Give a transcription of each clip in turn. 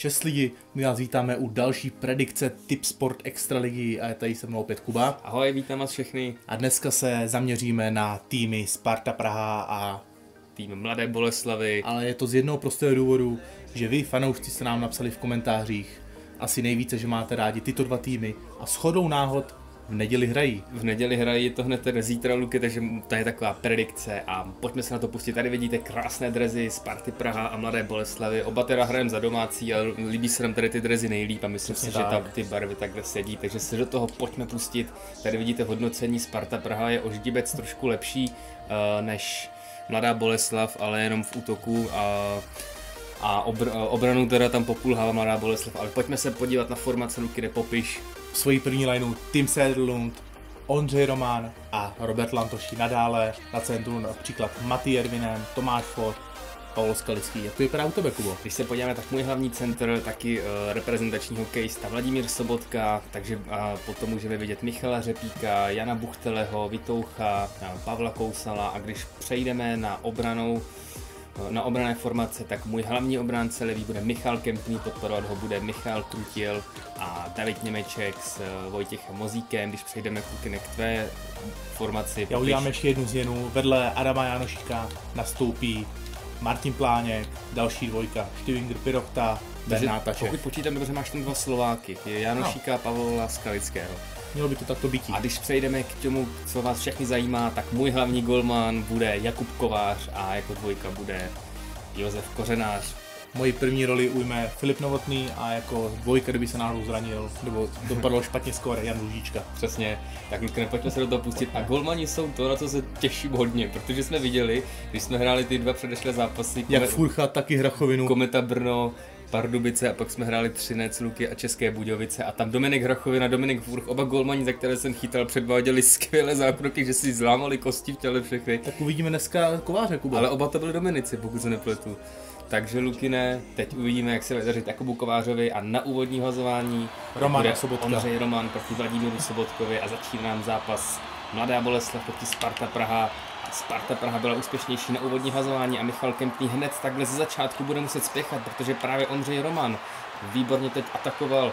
Čest lidi, my vás vítáme u další predikce Tip Sport Extraligy a je tady se mnou opět Kuba. Ahoj, vítám vás všechny. A dneska se zaměříme na týmy Sparta Praha a tým Mladé Boleslavy. Ale je to z jednoho prostého důvodu, že vy fanoušci jste nám napsali v komentářích asi nejvíce, že máte rádi tyto dva týmy a shodou náhod v neděli hrají. V neděli hrají to hned tedy zítra, Luky, takže to je taková predikce a pojďme se na to pustit. Tady vidíte krásné drezy Sparty Praha a Mladé Boleslavy. Oba teda hrajeme za domácí a líbí se nám tady ty drezy nejlíp a myslím Přesně si, tak. že tam ty barvy takhle sedí, takže se do toho pojďme pustit. Tady vidíte hodnocení Sparta Praha je oždibec trošku lepší uh, než Mladá Boleslav, ale jenom v útoku a a obr- obranu teda tam populhává Mladá Boleslav, ale pojďme se podívat na formace Luky, popiš svoji první lineu Tim Sedlund, Ondřej Román a Robert Lantoši nadále na centru například Maty Ervinen, Tomáš Ford, Pavel Skalický. Jak to vypadá u tebe, Kubo? Když se podíváme, tak můj hlavní center, taky uh, reprezentační hokejista Vladimír Sobotka, takže uh, potom můžeme vidět Michala Řepíka, Jana Buchteleho, Vitoucha, uh, Pavla Kousala a když přejdeme na obranou, na obrané formace, tak můj hlavní obránce levý bude Michal Kempný, podporovat ho bude Michal Trutil a David Němeček s eh, Vojtěchem Mozíkem, když přejdeme kluky k tvé formaci. Já udělám ještě jednu změnu, vedle Adama Janošíka nastoupí Martin Pláněk, další dvojka, Štivinger Pirochta, Bernát Pokud počítáme, dobře, máš tam dva Slováky, Janošíka no. a Pavla Skalického. Mělo by to takto být. A když přejdeme k tomu, co vás všechny zajímá, tak můj hlavní golman bude Jakub Kovář a jako dvojka bude Josef Kořenář. Moji první roli ujme Filip Novotný a jako dvojka, kdyby se náhodou zranil, nebo dopadlo špatně skoro Jan Lužička. Přesně, tak Luke, pojďme se do toho pustit. A golmani jsou to, na co se těším hodně, protože jsme viděli, když jsme hráli ty dva předešlé zápasy. Jak Furcha, taky Hrachovinu. Kometa Brno, Pardubice a pak jsme hráli Třinec, Luky a České Budějovice a tam Dominik Hrachovina, Dominik Furch, oba golmani, za které jsem chytal, předváděli skvělé zákroky, že si zlámali kosti v těle všechny. Tak uvidíme dneska kováře, Kuba. Ale oba to byli Dominici, pokud se nepletu. Takže Lukine, teď uvidíme, jak se vydaří Jakubu Kovářovi a na úvodní hlasování Roman Sobotka. Ondřej Roman proti Vladimíru Sobotkovi a začíná nám zápas Mladá Boleslav proti Sparta Praha. Sparta Praha byla úspěšnější na úvodní hazování a Michal Kempný hned takhle ze začátku bude muset spěchat, protože právě Ondřej Roman výborně teď atakoval uh,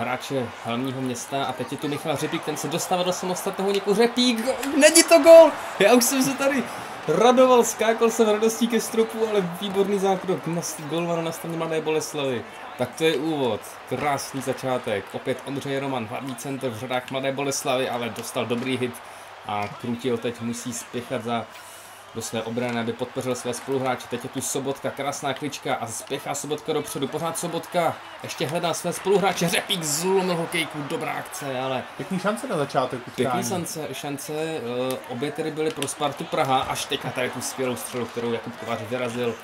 hráče hlavního města a teď je tu Michal Řepík, ten se dostává do samostatného někoho Řepík, není to gol, já už jsem se tady radoval, skákal jsem radostí ke stropu, ale výborný zákrok na golmana na straně Mladé Boleslavy. Tak to je úvod, krásný začátek, opět Ondřej Roman, hlavní center v řadách Mladé Boleslavy, ale dostal dobrý hit a Krutil teď musí spěchat za do své obrany, aby podpořil své spoluhráče. Teď je tu Sobotka, krásná klička a spěchá Sobotka dopředu. Pořád Sobotka ještě hledá své spoluhráče. Řepík zlomil hokejku, dobrá akce, ale... Pěkný šance na začátek Pěkný šance, šance uh, obě tedy byly pro Spartu Praha, až teď na tady tu skvělou střelu, kterou Jakub Kovář vyrazil.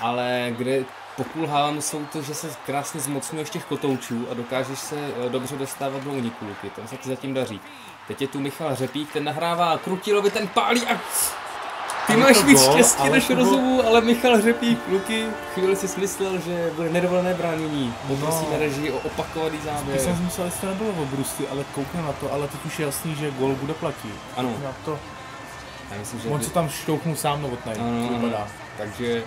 Ale kde pokulhávám, jsou to, že se krásně zmocňuješ těch kotoučů a dokážeš se uh, dobře dostávat do uniku, Tam se ti zatím daří. Teď je tu Michal Řepík, ten nahrává Krutilovi, ten pálí a ty máš víc štěstí než to... rozumu, ale Michal Řepík, Luky, chvíli si myslel, že bude nedovolené bránění. Poprosíme no. režii o opakovaný záběr. Já jsem myslel, že to nebylo v obrusty, ale koukne na to, ale teď už je jasný, že gol bude platit. Ano. Na to. Já myslím, že On by... se tam štouknul sám novotnej, ano, vypadá. Takže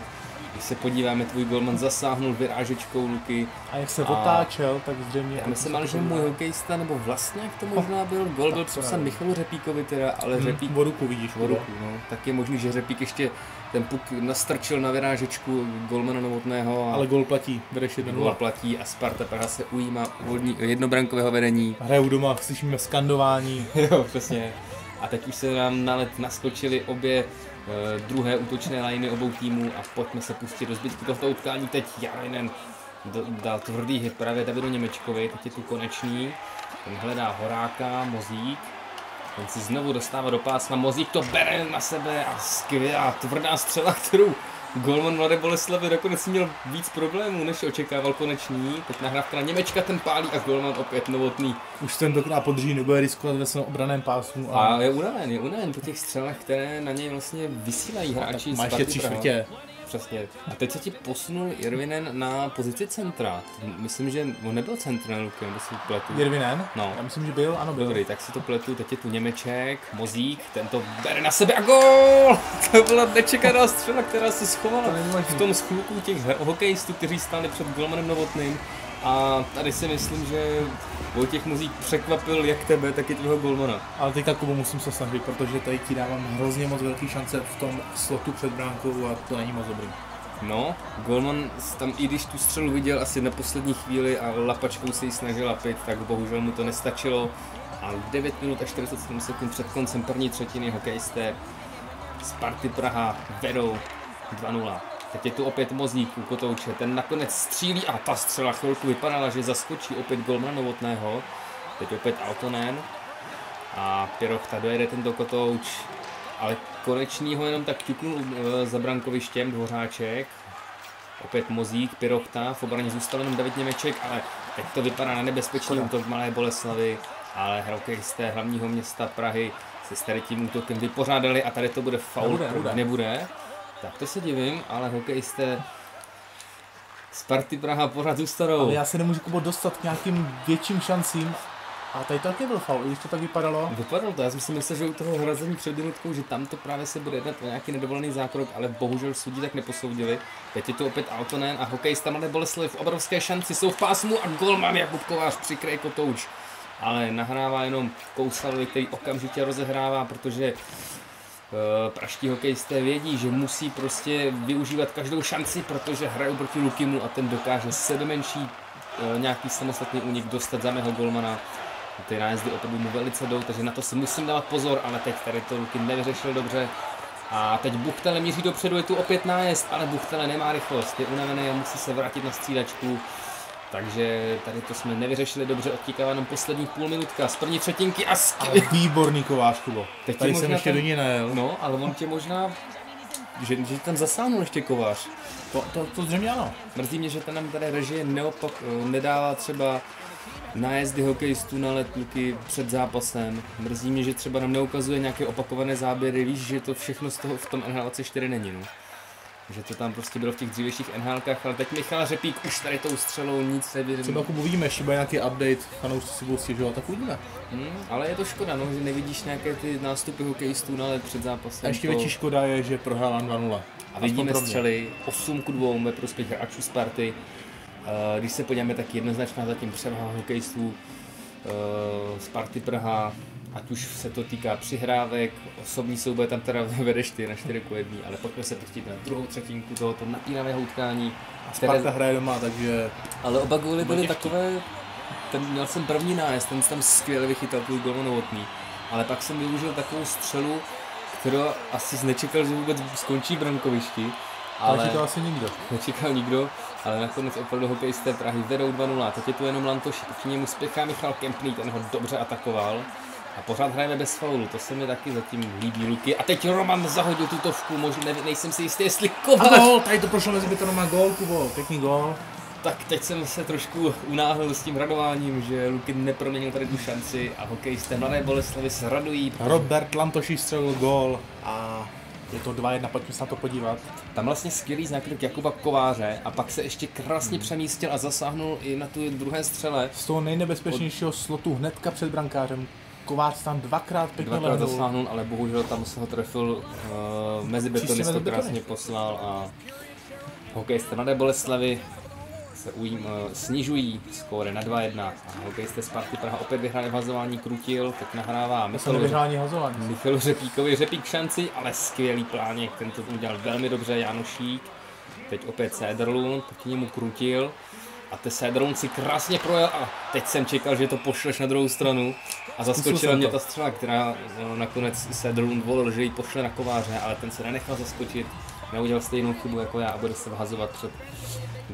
když se podíváme, tvůj golman zasáhnul vyrážečkou Luky. A jak se a... otáčel, tak zřejmě... Já myslím, ale že můj hokejista, nebo vlastně jak to možná byl, gol byl připsán Michalu Řepíkovi teda, ale hmm, Řepík... Voruku vidíš. Voruku, no. Tak je možný, že Řepík ještě ten puk nastrčil na vyrážečku golmana Novotného. A... Ale gol platí, vedeš jeden Gol platí a Sparta Praha se ujímá úvodní, jednobrankového vedení. Hrajou doma, slyšíme skandování. jo, přesně. A teď už se nám na let naskočili obě Eh, druhé útočné liney obou týmů a pojďme se pustit do zbytku tohoto utkání. Teď Jarinen dal tvrdý hit právě Davidu Němečkovi, teď je tu konečný. Ten hledá Horáka, Mozík. Ten si znovu dostává do pásma, Mozík to bere na sebe a skvělá tvrdá střela, kterou Golman Mladé Boleslavy nakonec měl víc problémů, než očekával konečný. Teď nahrávka na Němečka, ten pálí a Golman opět novotný. Už ten tentokrát podrží, nebude riskovat ve svém obraném pásmu. A... a je unaven, je unaven po těch střelách, které na něj vlastně vysílají hráči. Má ještě tři čtvrtě. Přesně. A teď se ti posunul Irvinen na pozici centra. Myslím, že on nebyl centrem Lukem, to si pletu. Jirvinen? No. Já myslím, že byl, ano byl. Dobrý, tak si to pletu, teď je tu Němeček, Mozík, ten to bere na sebe a gol! To byla nečekaná střela, která se schovala To v tom schluku těch hokejistů, kteří stáli před Golmanem Novotným. A tady si myslím, že Vojtěch Mozík překvapil jak tebe, tak i tvého golmana. Ale teďka Kubo musím se snažit, protože tady ti dávám hrozně moc velký šance v tom slotu před bránkou a to není moc dobrý. No, Golman tam i když tu střelu viděl asi na poslední chvíli a lapačkou se ji snažil lapit, tak bohužel mu to nestačilo. A 9 minut a 47 sekund před koncem první třetiny hokejisté Sparty Praha vedou 2-0. Teď je tu opět Mozík u Kotouče, ten nakonec střílí a ta střela chvilku vypadala, že zaskočí opět golmana Novotného. Teď opět Altonen a Pirochta dojede tento Kotouč, ale konečný ho jenom tak ťuknul eh, za brankovištěm Dvořáček. Opět Mozík, Pirochta, v obraně zůstal jenom David Němeček, ale teď to vypadá na nebezpečný útok Malé Boleslavy, ale hokejisté hlavního města Prahy se s tady tím útokem vypořádali a tady to bude faul. Nebude, nebude. nebude. Tak to se divím, ale hokejisté Sparty Praha pořád zůstanou. Ale já se nemůžu Kubo dostat k nějakým větším šancím. A tady to taky byl faul, i když to tak vypadalo. Vypadalo to, já jsem si myslel, že u toho hrazení před minutkou, že tam to právě se bude jednat o nějaký nedovolený zákrok, ale bohužel sudí tak neposoudili. Teď je to opět Altonen a hokejista Mladé Boleslavy v obrovské šanci, jsou v pásmu a golman Jakub Kovář přikryje kotouč. Ale nahrává jenom Kousalovi, který okamžitě rozehrává, protože praští hokejisté vědí, že musí prostě využívat každou šanci, protože hrajou proti Lukimu a ten dokáže sebemenší eh, nějaký samostatný únik dostat za mého golmana. Ty nájezdy opravdu mu velice jdou, takže na to si musím dávat pozor, ale teď tady to Luky nevyřešil dobře. A teď Buchtele míří dopředu, je tu opět nájezd, ale Buchtele nemá rychlost, je unavený a musí se vrátit na střídačku. Takže tady to jsme nevyřešili dobře, odtíká jenom posledních půl minutka z první třetinky a skvělý. výborný Kovář, Kubo. Teď Tady jsem ještě ten- do ní nejel. No, ale on tě možná, že, že tam zasáhnul ještě kovář. To, to, to zřejmě ano. Mrzí mě, že ta nám tady režie neopak, nedává třeba nájezdy hokejistů na let Luky před zápasem. Mrzí mě, že třeba nám neukazuje nějaké opakované záběry, víš, že to všechno z toho v tom NHL 4 není, no. Že to tam prostě bylo v těch dřívějších NHLkách, ale teď Michal Řepík už tady tou střelou nic neví. Třeba Kubo uvidíme, ještě bude nějaký update, fanoušci si budou stěžovat, tak uvidíme. Hmm, ale je to škoda, no, že nevidíš nějaké ty nástupy hokejistů na let před zápasem. A ještě To- větší škoda je, že prohrála 2-0. A vidíme Aspoň mě. střely 8 k 2 ve prospěch hráčů Sparty. Eh, Když se podíváme, tak jednoznačná zatím převaha hokejistů eh, Sparty Praha, ať už se to týká přihrávek, osobní souboj tam teda vede 4 na 4 k 1, ale pojďme se pustit na druhou třetinku tohoto napínavého utkání. Sparta které- hraje doma, takže ale oba góly byly těžký. takové, ten měl jsem první nájezd, ten jsem tam skvěle vychytal, tvůj gól novotný. Ale pak jsem využil takovou střelu, kterou asi nečekal, že vůbec skončí v brankovišti. ale to asi nikdo. nečekal nikdo, ale nakonec opravdu hokejisté Prahy vedou 2-0. Teď je tu jenom Lantoš, proti němu spěchá Michal Kempný, ten ho dobře atakoval. A pořád hrajeme bez faulu, to se mi taky zatím líbí Luky. A teď Roman zahodil tutovku, možná ne, nejsem si jistý, jestli A Kovář. gol, tady to prošlo mezi betonem a gol, Kubo, pěkný gol. Tak teď jsem se trošku unáhlil s tím radováním, že Luky neproměnil tady tu šanci a hokejisté Mladé Boleslavy se radují. Robert Lantoši střelil gol a je to 2-1, pojďme se na to podívat. Tam vlastně skvělý zákrok Jakuba Kováře a pak se ještě krásně přemístil a zasáhnul i na tu druhé střele. Z toho nejnebezpečnějšího slotu hnedka před brankářem. Kovář tam dvakrát pěkně Dvakrát lehnul. zasáhnul, ale bohužel tam se ho trefil uh, mezi betony, to krásně poslal a hokejisté Mladé Boleslavy se ujím, uh, snižují skóre na 2-1 a hokejisté Sparty Praha opět vyhráli v hazování, Krutil, teď nahrává Michalu, hazování. Michalu Řepíkovi, Řepík šanci, ale skvělý pláněk, ten to udělal velmi dobře, Janošík, teď opět Sederlund, proti němu Krutil, a ten Sederlund si krásně projel a teď jsem čekal, že to pošleš na druhou stranu a zaskočila mě ta střela, která no, nakonec Sederlund volil, že ji pošle na kováře, ale ten se nenechal zaskočit, neudělal stejnou chybu jako já a bude se vhazovat před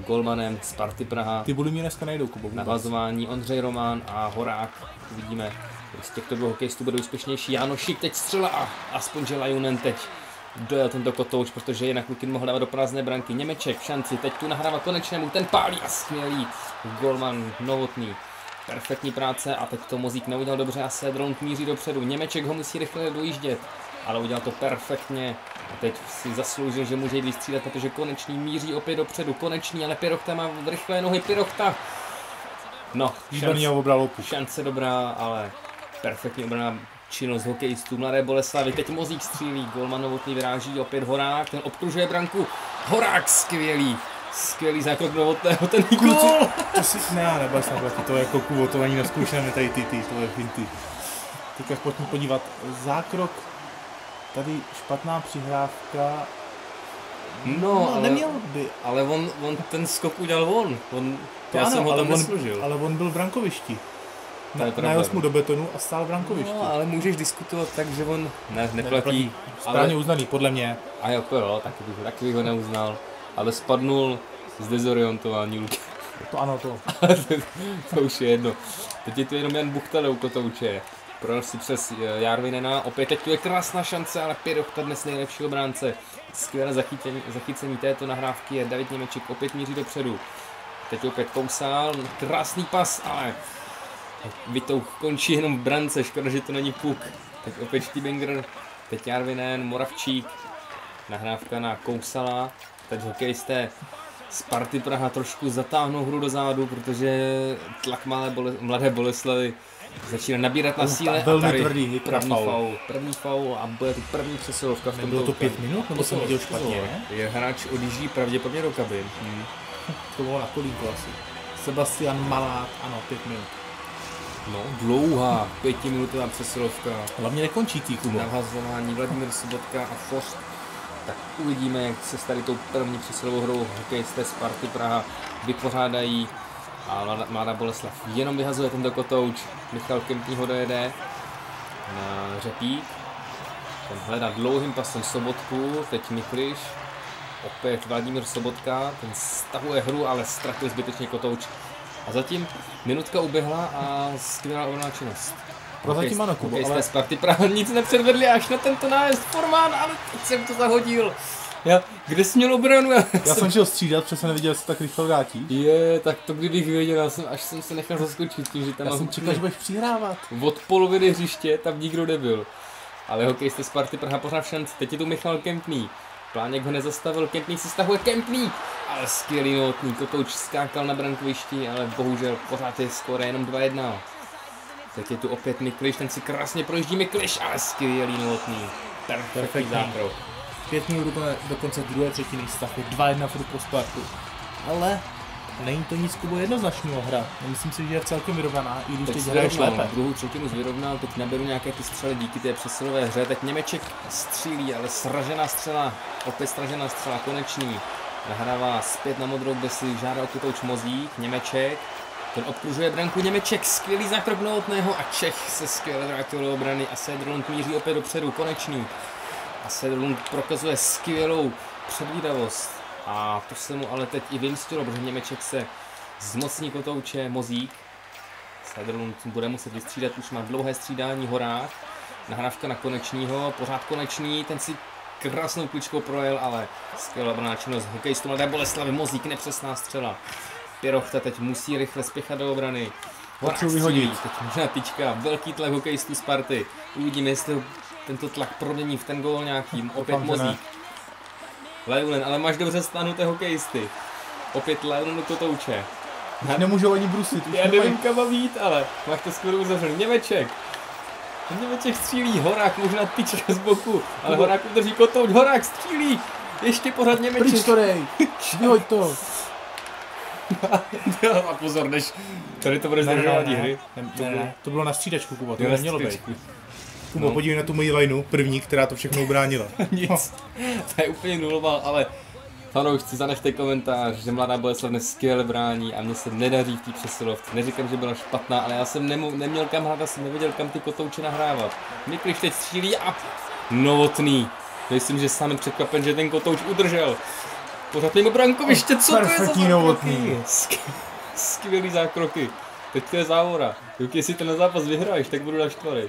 golmanem Sparty Praha. Ty buly mě dneska nejdou, Kubo. Navazování Ondřej Román a Horák. Uvidíme, z těchto dvou hokejistů bude úspěšnější. Janošík teď střela a aspoň, že Lajunen teď dojel tento kotouč, protože jinak Lukin mohl dávat do prázdné branky. Němeček v šanci, teď tu nahrává konečnému, ten pálí a skvělý golman Novotný. Perfektní práce a teď to Mozík neudělal dobře a Sedront míří dopředu. Němeček ho musí rychle dojíždět. ale udělal to perfektně. A teď si zasloužil, že může jít vystřídat, protože konečný míří opět dopředu. Konečný, ale Pirochta má rychlé nohy. Pirochta. No, šance, obral šance dobrá, ale perfektně obraná činnost hokejistů Mladé Boleslavy. Teď Mozík střílí, Golman Novotný vyráží, opět Horák, ten obkružuje branku. Horák skvělý, skvělý zákrok Novotného, ten gol! To si, ne, nebo jsem platí, to je jako kuvo, to ani neskoušíme tady ty, ty, to je finty. Teďka pojďme podívat, zákrok, tady špatná přihrávka, No, ale, neměl by. ale on, on ten skok udělal on. on To já ano, jsem ho ale tam on, neslužil. ale on byl v brankovišti. To Na, najel no. mu do betonu a stál v brankovišti. No, ale můžeš diskutovat tak, že on ne, neplatí. Správně uznaný, podle mě. A jako jo, taky bych, taky bych ho neuznal. Ale spadnul z dezorientování Luky. To ano, to. to už je jedno. Teď je tu jenom Jan Buchtale u kotouče. Projel si přes eh, Jarvinena, opět teď tu je krásná šance, ale Pirochta dnes nejlepší obránce. Skvělé zachycení, zachycení této nahrávky je David Němeček opět míří dopředu. Teď opět kousal, krásný pas, ale Vitouch končí jenom v brance, škoda, že to není puk. Teď opět Stiebinger, teď Jarvinen, Moravčík, nahrávka na Kousala, teď hokejisté Sparty Praha trošku zatáhnou hru do zádu, protože tlak malé bole, mladé Boleslavy začíná nabírat na síle. tak velmi a tady tvrdý první foul. foul. První foul a bude to první přesilovka v tomto Nebylo to pět minut, nebo jsem viděl špatně, ne? Je hráč odjíždí pravděpodobně do kabin. Hmm. To bylo na kolínku asi. Sebastian Malát, ano, pět minut. No, dlouhá pětiminutová přesilovka. Hlavně nekončí tý Kubo. Navazování Vladimír Sobotka a Fost. Tak uvidíme, jak se s tady tou první přesilovou hrou hokejisté Sparty Praha vypořádají. A Mladá Boleslav jenom vyhazuje tento kotouč. Michal Kempný ho dojede na řepík. Ten hledá dlouhým pasem Sobotku, teď Mikliš. Opět Vladimír Sobotka, ten stahuje hru, ale ztratil zbytečně kotouč. A zatím minutka uběhla a skvělá obrana činnost. Prozatím ano, Kubo, ale- Sparty Praha nic nepředvedli až na tento nájezd Formán, ale teď jsem to zahodil. Já, kde jsi měl obranu? Já, Já jsem šel střídat, protože jsem neviděl, jestli tak rychle vrátí. Je, tak to kdybych věděl, já jsem, až jsem se nechal zaskočit tím, že tam Já jsem čekal, že budeš přihrávat. od poloviny hřiště, tam nikdo nebyl. Ale hokejisté Sparty Praha pořád v šanci, teď je tu Michal Kempný. Pláněk ho nezastavil, Kempný si stahuje Kempný, ale skvělý notný, Kotouč skákal na brankovišti, ale bohužel pořád je skóre jenom 2-1. Teď je tu opět Mikliš, ten si krásně projíždí Mikliš, ale skvělý notný. Perfektní Perfektní. zákrok. Pět minut do, do konce druhé třetiny stav je 2-1 furt pro Spartu. Ale není to nic Kubo jednoznačného hra. Myslím si, že je celkem vyrovnaná, i když Teď hraješ lépe. druhou třetinu zvyrovnal, teď naberu nějaké ty střely díky té přesilové hře, teď Němeček střílí, ale sražená střela, opět sražená střela, konečný. Nahrává zpět na modrou, kde si žádá o kutouč Mozík, Němeček, ten obkružuje branku Němeček, skvělý zákrok Novotného a Čech se skvěle vrátil do obrany a Sedrlund míří opět dopředu, konečný. A Sedrlund prokazuje skvělou předvídavost. A to se mu ale teď i vymstilo, protože Němeček se zmocní kotouče Mozík, Sederlund bude muset vystřídat, už má dlouhé střídání horách. Nahrávka na konečního, pořád konečný, ten si krásnou kličkou projel, ale skvělá obrana činnost hokejistu Mladé Boleslavy, Mozík, nepřesná střela. Pirochta teď musí rychle spěchat do obrany. Horák vyhodit. teď možná tyčka, velký tlak hokejistů Sparty. Uvidíme, jestli tento tlak promění v ten gól nějakým. Opět. Mozík. Leulen, ale máš dobře stáhnuté hokejisty. Opět Leulen do kotouče. Už nemůžou ani brusit, už Já nemají- nevím, kam mám jít, ale máš to skvěle uzavřený. Němeček. Němeček střílí, Horák možná tyčka z boku, ale Kubo. Horák udrží kotouč, Horák střílí. Ještě pořád Pryč Němeček. to dej, vyhoď to. A pozor, než tady to bude zdržování hry. ne, ne, ne, to bylo na střídačku, Kubo, to na nemělo být. Kubo, No. podívej na tu moji lineu, první, která to všechno ubránila. Nic, to je úplně nulová, ale fanoušci, zanechte komentář, že Mladá Boleslav dnes skvěle brání a mně se nedaří v té přesilovce. Neříkám, že byla špatná, ale já jsem nemu, neměl kam hrát, já jsem nevěděl, kam ty kotouče nahrávat. Mikliš teď střílí a novotný. Myslím, že sám je překvapen, že ten kotouč udržel. Pořád mimo brankoviště, co to je za? Novotný. Sk- Skvělý zákroky. Teď to je závora. Juk, jestli ten zápas vyhraješ, tak budu naštvaný.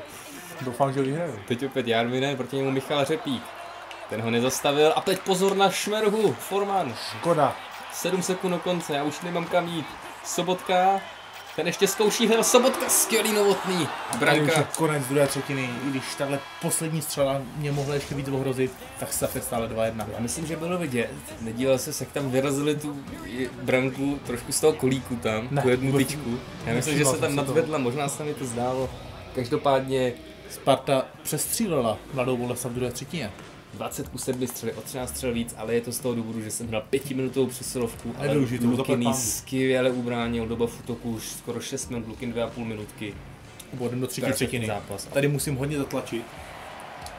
Doufám, že vyhraju. Teď opět Jarminen, proti němu Michal Řepík. Ten ho nezastavil a teď pozor na Šmerhu, Forman. Škoda. 7 sekund do konce, já už nemám kam jít. Sobotka, Ten ještě zkouší hned Sobotka, skvělý novotný. Branka. Branka. konec druhé třetiny, i když tahle poslední střela mě mohla ještě víc ohrozit, tak se stále 2-1. Já myslím, že bylo vidět. Nedíval se, jak tam vyrazili tu branku trošku z toho kolíku tam, Ne, tu jednu tyčku. Já myslím, že se tam nadvedla, možná se mi to zdálo. Každopádně Sparta přestřílela mladou Boleslav v druhé třetině. 20 ku 7 střely, o 13 střel víc, ale je to z toho důvodu, že jsem hrál pětiminutovou přesilovku, ale pánbůh. skvěle ubránil, doba v útoku už skoro 6 minut, Lukin 2,5 minutky. Bodem do třetí třetiny. zápas. Tady musím hodně zatlačit,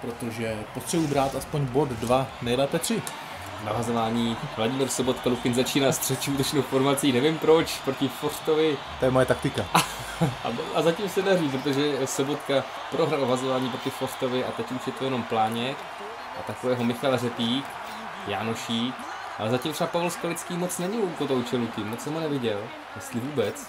protože potřebuji brát aspoň bod 2, nejlépe 3. Navazování Vladimír Sobotka, Lukin začíná s třetí útočnou formací, nevím proč, proti Forstovi. To je moje taktika. A, a zatím se daří, protože Sobotka prohrál vazování proti Forstovi a teď už je to jenom Pláněk a takového Michal Řepík, Janošík, ale zatím třeba Pavel Skalický moc není u kotouče Luky, moc jsem ho neviděl, jestli vůbec.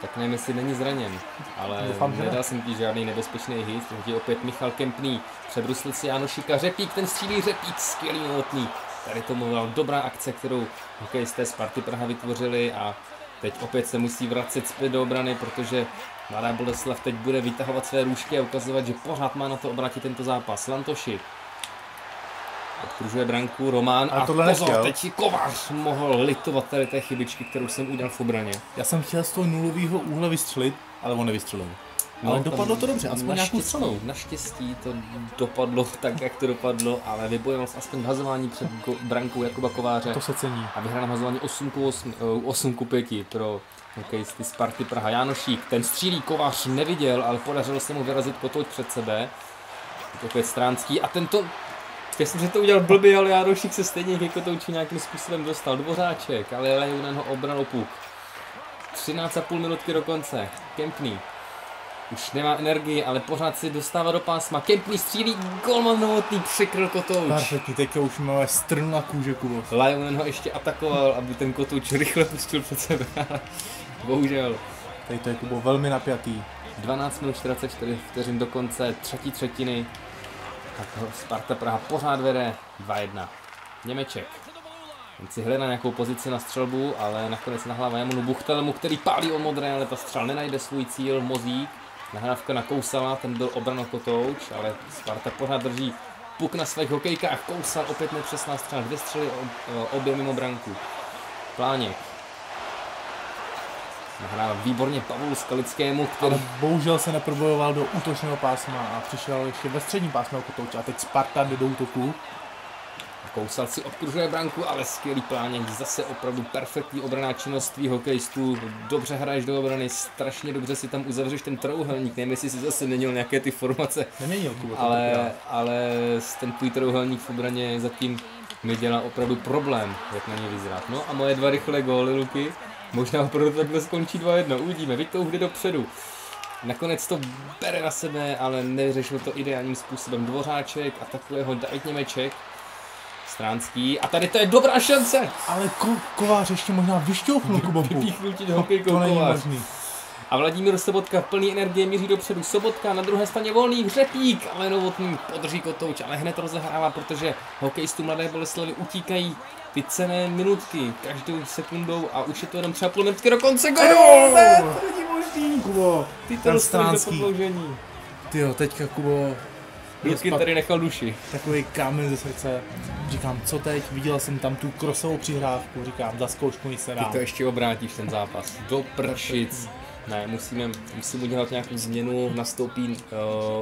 Tak nevím, jestli není zraněn, ale Doufám, že ne. nedal jsem ti žádný nebezpečný hit, takže opět Michal Kempný, přebruslit si Janošíka, Řepík, ten střílí Řepík, skvělý novotný. Tady to byla dobrá akce, kterou hokejisté Sparty Praha vytvořili a teď opět se musí vracet zpět do obrany, protože Mladá Boleslav teď bude vytahovat své růžky a ukazovat, že pořád má na to obratit tento zápas. Lantoši odkružuje branku Román Ale a tohle pozor, nechtěl. teď Kovář mohl litovat tady té chybičky, kterou jsem udělal v obraně. Já jsem chtěl z toho nulového úhle vystřelit, ale on nevystřelil. Ale tam dopadlo to dobře, aspoň nějakou střelou. naštěstí to dopadlo tak, jak to dopadlo, ale vybojoval aspoň hazování před brankou Jakuba Kováře. To se cení. A vyhrál na hazování 8 ku 8, eh, 8 ku 5 pro hokejisty Sparty Praha. Jánošík, ten střílí Kovář neviděl, ale podařilo se mu vyrazit kotouč před sebe. Opět Stránský a tento Myslím, že to udělal blbý, ale Jánošík se stejně ke kotouči nějakým způsobem dostal. Dvořáček, ale Lejunen ho obral puk. 13,5 minutky do konce. Kempný. Už nemá energii, ale pořád si dostává do pásma. Kempný střílí, golman novotný, přikryl kotouč. Perfektní, teďka už máme strnu na kůže, Kubo. Lionen ho ještě atakoval, aby ten kotouč rychle pustil před sebe. Bohužel. Tady to je, Kubo, velmi napjatý. 12 minut 44 vteřin do konce třetí třetiny. Tak Sparta Praha pořád vede 2-1. Němeček. On si hledá nějakou pozici na střelbu, ale nakonec nahlává Jamonu Buchtelemu, který pálí o modré, ale ta střel nenajde svůj cíl. Mozík. Nahrávka na Kousala, ten byl obrano kotouč, ale Sparta pořád drží puk na svých hokejkách. Kousal opět nepřesná střela, dvě střely ob- obě mimo branku. Pláněk. Nahrává výborně Pavlu Skalickému, který Ale bohužel se neprobojoval do útočného pásma a přišel ještě ve středním pásmu jako kotouč. A teď Sparta jde do útoku. Kousal si obkružuje branku, ale skvělý pláněk, zase opravdu perfektní obraná činnost tvých hokejistů, dobře hraješ do obrany, strašně dobře si tam uzavřeš ten trouhelník, nevím, jestli si zase neměl nějaké ty formace, Neměnil Kubo. ale, ale ten tvůj trouhelník v obraně zatím mi dělá opravdu problém, jak na ně vyzrát. No a moje dva rychlé góly, Luky, možná opravdu takhle skončí 2-1, uvidíme, Vítou jde dopředu. Nakonec to bere na sebe, ale neřešil to ideálním způsobem Dvořáček a takového David Němeček. Stránský. A tady to je dobrá šance! Ale ko- kovář ještě možná vyšťouchnul Kubo. Vypíchnutí To, hokejkou to není Kovář. možný. A Vladimír Sobotka plný energie míří dopředu. Sobotka na druhé straně volný hřepík, ale novotný podrží kotouč, ale hned rozehrává, protože hokejistů Mladé Boleslavy utíkají ty cené minutky každou sekundou a už je to jenom třeba půl minutky do konce. Gol! Ne, to není možný! Kubo, Ty to dostaneš do prodloužení. Tyjo, teďka Kubo, Spat- tady nechal duši. takový kámen ze srdce. Říkám, co teď? Viděl jsem tam tu krosovou přihrávku, říkám, za zkoušku nic Ty to ještě obrátíš ten zápas. Do prčic. Ne, musíme, musím udělat nějakou změnu, nastoupí uh,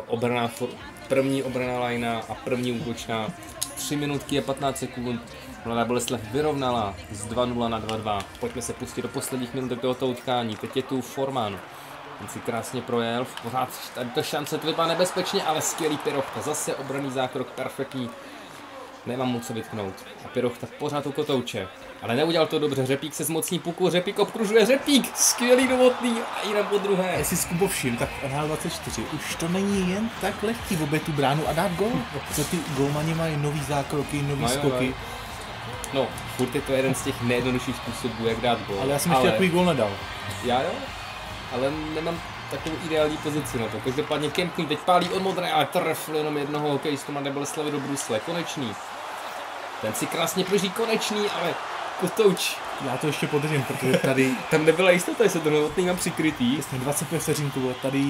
obrana, for, první obrana lajna a první útočná. 3 minutky a 15 sekund. Mladá Boleslav vyrovnala z 2-0 na 2-2. Pojďme se pustit do posledních minut tohoto utkání. Teď je tu Forman. Ten si krásně projel, pořád tady to šance, to vypadá nebezpečně, ale skvělý Pirochta, zase obraný zákrok, perfektní. Nemám mu co vytknout. A Pirochta pořád u kotouče. Ale neudělal to dobře, Řepík se zmocní puku, Řepík obkružuje, Řepík, skvělý novotný a jinam po druhé. Jestli si Kubo všim, tak NHL 24 už to není jen tak lehký obět tu bránu a dát gol. Co ty golmani mají nový zákroky, nový Mají, skoky. No, furt je to jeden z těch nejjednodušších způsobů, jak dát gol. Ale já jsem ještě takový gol nedal. Já jo, ale nemám takovou ideální pozici na to. Každopádně Kempný teď pálí od modré, ale trefil jenom jednoho hokejistu Mladé Boleslavy do brusle. Konečný. Ten si krásně prží konečný, ale Kotouč Já to ještě podržím, protože tady Tam nebyla jistota, jestli to novotný mám přikrytý. Jasně, 25 vteřin tu, tady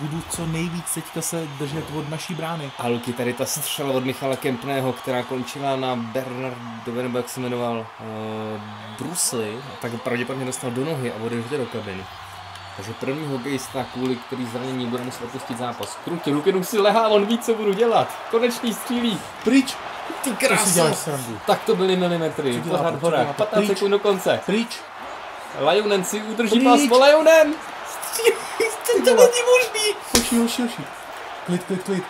budu co nejvíc teďka se držet od naší brány. A Luky, tady ta střela od Michala Kempného, která končila na Bernardovi, nebo jak se jmenoval, uh, Brusli, tak pravděpodobně dostal do nohy a odešel do kabiny. Takže první hokejista, kvůli který zranění bude muset opustit zápas. Krutě, Luky už si lehá, on ví, co budu dělat. Konečný střílí. Pryč! Ty To srandu. Tak to byly milimetry. Co dělá, Pořád co hora. dělá? 15 Pryč. sekund do konce. Pryč! Lajunen si udrží Pryč. pásmo. Lajunen! To není možný. Hoši, hoši, hoši. Klid, klid, klid.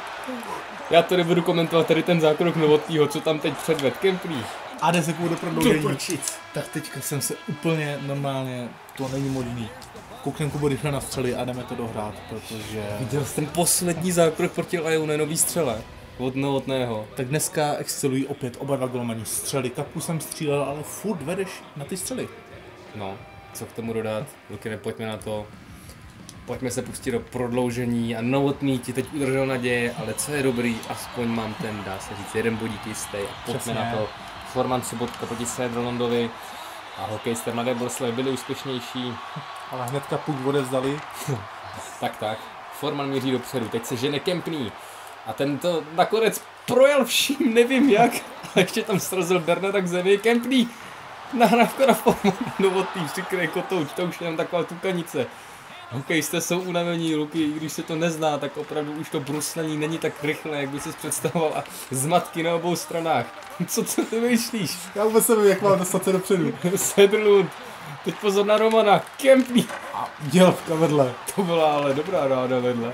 Já to nebudu komentovat, tady ten zákrok novotního, co tam teď předved. Kemplí. A 10 sekund do prodloužení. Tak teďka jsem se úplně normálně, to není možný. Kouknem Kubo rychle na střely a jdeme to dohrát, protože... Viděl jsi ten poslední zákrok proti Lajunenový střele? Od novotného. Tak dneska excelují opět oba dva golmani střely. Kapku jsem střílel, ale furt vedeš na ty střely. No, co k tomu dodat? Luky, pojďme na to. Pojďme se pustit do prodloužení a novotný ti teď udržel naděje, ale co je dobrý, aspoň mám ten, dá se říct, jeden bodík jistý a pojďme Přesně. na to. Forman Sobotka proti Sederlandovi a hokejisté Mladé Boleslavy byli úspěšnější. Ale hnedka půl odevzdali. Tak, tak. Forman míří dopředu, teď se žene Kempný. A ten to nakonec projel vším, nevím jak. A ještě tam srazil Bernarda k zemi. Kempný, nahrávka na Forman, novotný, přikryje kotouč, to už je jenom taková tukanice. Hokejisté jsou unavení, Luky, i když se to nezná, tak opravdu už to bruslení není tak rychlé, jak by si představoval a zmatky na obou stranách. Co, co ty myšlíš? Já vůbec nevím, jak mám dostat se dopředu. Sederlund, teď pozor na Romana, Kempný, A dělovka vedle. to byla ale dobrá ráda vedle.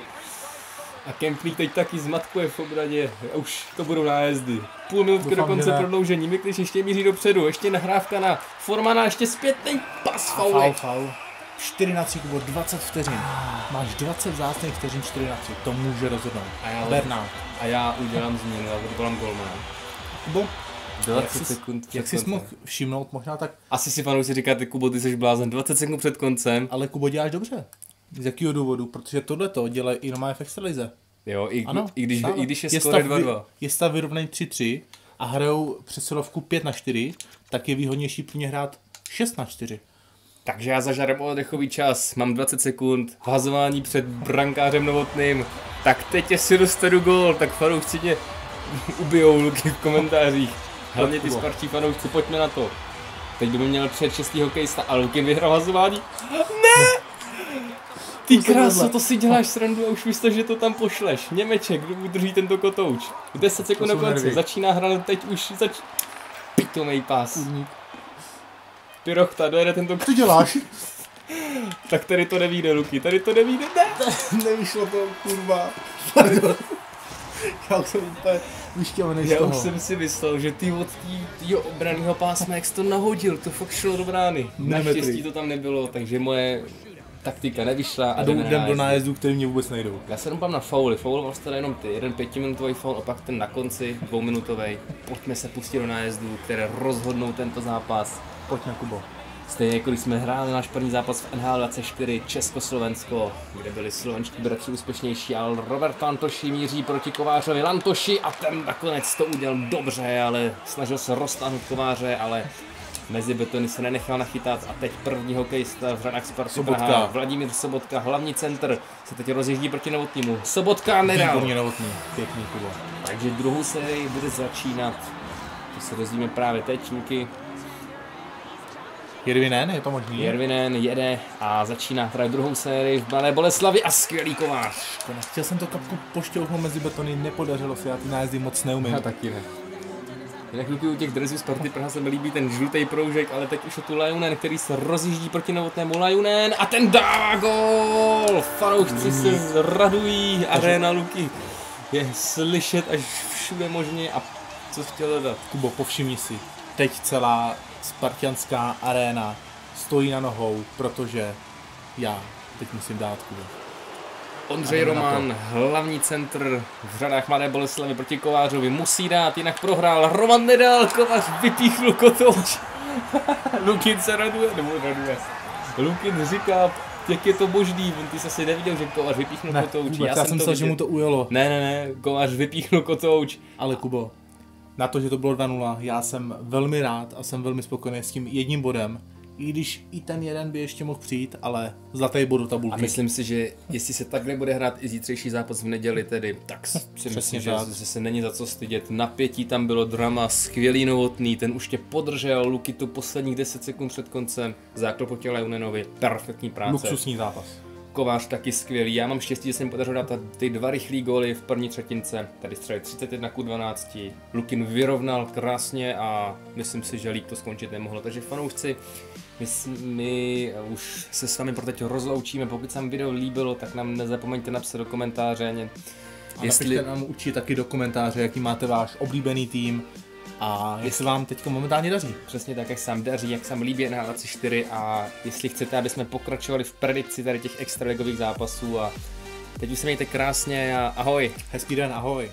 A Kemplík teď taky zmatkuje v obradě. A už to budou nájezdy. Půl minutky do konce prodloužení. Mikliš ještě míří dopředu. Ještě nahrávka na Formana. Ještě zpětný pas Faul, faul. faul. 4 na 3, Kubo, 20 vteřin. Máš 20 vzácných vteřin, 4 na 3. To může rozhodnout. A já, Bernard. a já udělám změnu. Já odvolám golmana. Kubo, 20 jak jsi, sekund před jak jsi mohl všimnout, možná tak, Asi si fanoušci říkáte, Kubo, ty jsi blázen. 20 sekund před koncem. ale Kubo děláš dobře. Z jakého důvodu? Protože tohle to dělají i normálně v extralize. Jo, i, Ano, i, když, i když je stav skoro vy- 2-2. Je stav vyrovnaný 3-3 a hrajou přesilovku 5 na 4, tak je výhodnější pro ně hrát 6 na 4. Takže já zažádám o oddechový čas, mám 20 sekund, vhazování před brankářem novotným. Tak teď jestli dostanu gól, tak fanoušci mě ubijou Luky v komentářích. Hlavně ty Kubo. spartí fanoušci, pojďme na to. Teď by měl před šestý hokejista a Luky vyhrál hazování. Ne! Ty Už to kráso, vedle. to si děláš srandu a už myslíš, že to tam pošleš. Němeček, kdo udrží tento kotouč. 10 sekund do konce, nervy. začíná hrát, teď už zač... Pitomej pás. Pyrochta, dojede tento Co děláš? tak tady to nevíde, Luky, tady to nevíde, ne! Nevyšlo to, kurva. Já jsem úplně Já už jsem si myslel, že ty od tého obraného pásma, jak jsi to nahodil, to fakt šlo do brány. Naštěstí to tam nebylo, takže moje taktika nevyšla a jdem, jdem na do nájezdu, který mě vůbec nejdou. Já se doufám na fauly, fauloval jste jenom ty, jeden pětiminutový faul a pak ten na konci, dvouminutový. Pojďme se pustit do nájezdů, které rozhodnou tento zápas. Pojďme, Kubo. Stejně jako když jsme hráli náš první zápas v NHL 24 Československo, kde byli slovenští bratři úspěšnější, ale Robert Lantoši míří proti Kovářovi Lantoši a ten nakonec to udělal dobře, ale snažil se roztáhnout Kováře, ale mezi betony se nenechal nachytat a teď první hokejista v řadách Sparty Sobotka. Praha, Vladimír Sobotka, hlavní centr, se teď rozjíždí proti Novotnímu. Sobotka nedal. Výborně novotný. Pěkný, Kubo. Takže druhou sérii bude začínat. To se dozvíme právě teď, Luky. Jedvinen, je to možný? Jervinen jede a začíná hrát druhou sérii v Mladé Boleslavi a skvělý kovář. Chtěl jsem to kapku pošťouhnout mezi betony, nepodařilo se, já ty nájezdy moc neumím. Já taky ne. Jinak u těch drzů Sparty Praha se mi líbí ten žlutý proužek, ale teď už je tu Lajunen, který se rozjíždí proti novotnému Lajunen a ten dává gól! Fanoušci se zradují, arena Luky je slyšet až všude možně a co chtěl dodat? Kubo, povšimni si. Teď celá spartianská aréna stojí na nohou, protože já teď musím dát Kubo. Ondřej Roman, hlavní centr v řadách Mladé Boleslavy proti Kovářovi, musí dát, jinak prohrál. Roman nedal, Kovář vypíchl kotouč. Lukin se raduje, nebo raduje. Lukin říká, jak je to možný, on ty jsi asi neviděl, že Kovář vypíchnul Ne, kotouč. vůbec, já, jsem myslel, že mu to ujelo. Ne, ne, ne, Kovář vypíchnul kotouč. Ale Kubo, na to, že to bylo 2-0, já jsem velmi rád a jsem velmi spokojený s tím jedním bodem, i když i ten jeden by ještě mohl přijít, ale zlatý bod do tabulky. A myslím si, že jestli se takhle bude hrát i zítřejší zápas v neděli tedy, tak si myslím, že, že se není za co stydět. Napětí tam bylo drama, skvělý novotný, ten už tě podržel, Luky tu posledních 10 sekund před koncem, záklop po těle Unenovi, perfektní práce. Luxusní zápas. Kovář taky skvělý. Já mám štěstí, že jsem podařil dát ty dva rychlé góly v první třetince. Tady střelil 31 k 12. Lukin vyrovnal krásně a myslím si, že líp to skončit nemohlo. Takže fanoušci, my, my už se s vámi pro teď rozloučíme. Pokud se vám video líbilo, tak nám nezapomeňte napsat do komentáře. A jestli... nám určitě taky do komentáře, jaký máte váš oblíbený tým, a jak se vám teď momentálně daří? Přesně tak, jak se vám daří, jak se vám líbí na 24 a jestli chcete, aby jsme pokračovali v predikci tady těch extraligových zápasů a teď už se mějte krásně a ahoj. Hezký den, ahoj.